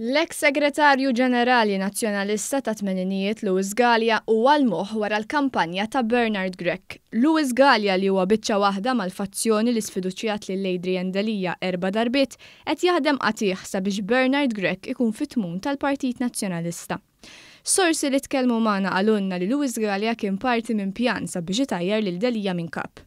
L-eks Segretarju Ġenerali Nazzjonalista tat-tmeninijiet Louis Galea huwa l-moħħ wara l-kampanja ta' Bernard Grech. Louis Galea li huwa biċċa waħda mal-fazzjoni li sfiduċjat lil Adrian Delia erba' darbiet, qed jaħdem qatigħ sabiex Bernard Grech ikun fit-tmun tal-Partit Nazzjonalista. Sorsi li tkellmu magħna qalulna li Louis Sgraglia kien parti minn pjan sabiex itajjar lil Delia minn kap.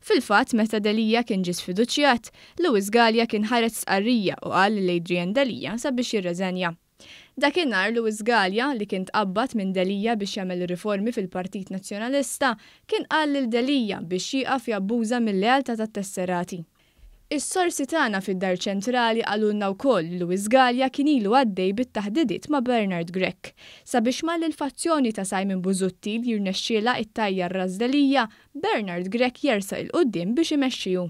Fil-fatt, meta Delia kien ġie sfiduċjat, Louis Sgraglia kien ħareġ stqarrija u qal lil Adrian Delia sabiex jirreżenja. Dakinhar Louis Sgraglia, li kien tqabbad minn Delia biex jagħmel riformi fil-Partit Nazzjonalista, kien qal lil Delia biex jieqaf jabbuża mil-lealtà tat-tesserati. Is-sorsi tagħna fid-Dar Ċentrali qalulna wkoll li Louis Galea kien ilu għaddej bit-taħdidiet ma' Bernard Grech sabiex mal l-fazzjoni ta' Simon Busuttil jirnexxielha ittajjar ras Delia, Bernard Grech jersaq 'il quddiem biex imexxi hu.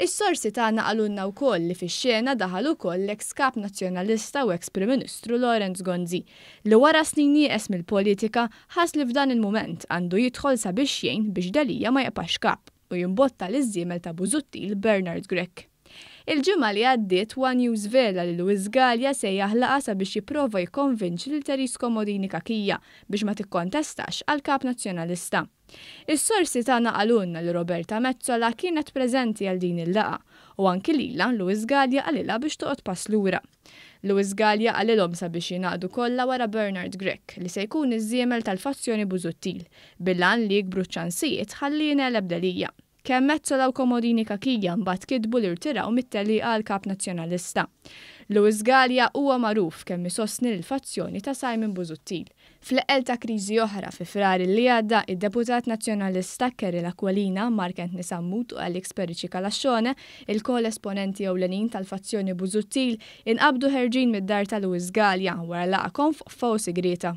Is-sorsi tagħna qalulna wkoll li fix-xena daħal ukoll l-eks Kap Nazzjonalista u eks Prim Ministru Lawrence Gonzi li wara snin nieqes mill-politika ħass li f'dan il-mument għandu jidħol sabiex jgħin biex Delia ma jibqax Kap. u jimbotta liż-żiemel ta' Busuttil, Bernard Grech. Il-ġimgħa li għaddiet one News żvela li Louis Sgalja sejjaħ laqgħa sabiex jipprova jikkonvinċi lil Therese Comodini Cachia biex ma tikkontestax għal Kap Nazzjonalista. Is-sorsi tagħna qalulna li Roberta Metsola kienet preżenti għal din il-laqgħa u anki lilha, Louis Sgalja qalilha biex toqgħod pass lura. Louis Sgalja qalilhom sabiex jingħaqdu kollha wara Bernard Grech li se jkun iż-żiemel tal-fazzjoni Busuttil, bil-għan li jikbru ċ-ċansijiet ħalli jingħeleb Delia. Kemm Metsola u Comodini Cachia mbagħad kitbu li rtiraw mit-tellieqa għall-Kap Nazzjonalista. Louis Sgalja huwa magħruf kemm isostni lill-fazzjoni ta' Simon Busuttil. Fl-eqqel ta' kriżi oħra, fi Frar li għadda, id-Deputat Nazzjonalist ta' Carel Aquilina, Mark Anthony Sammut u Alex Perici Calascione, ilkoll esponenti ewlenin tal-fazzjoni Busuttil, inqabdu ħerġin mid-dar ta' Lewis Sgalja wara laqgħa konfqfa u sigrieta.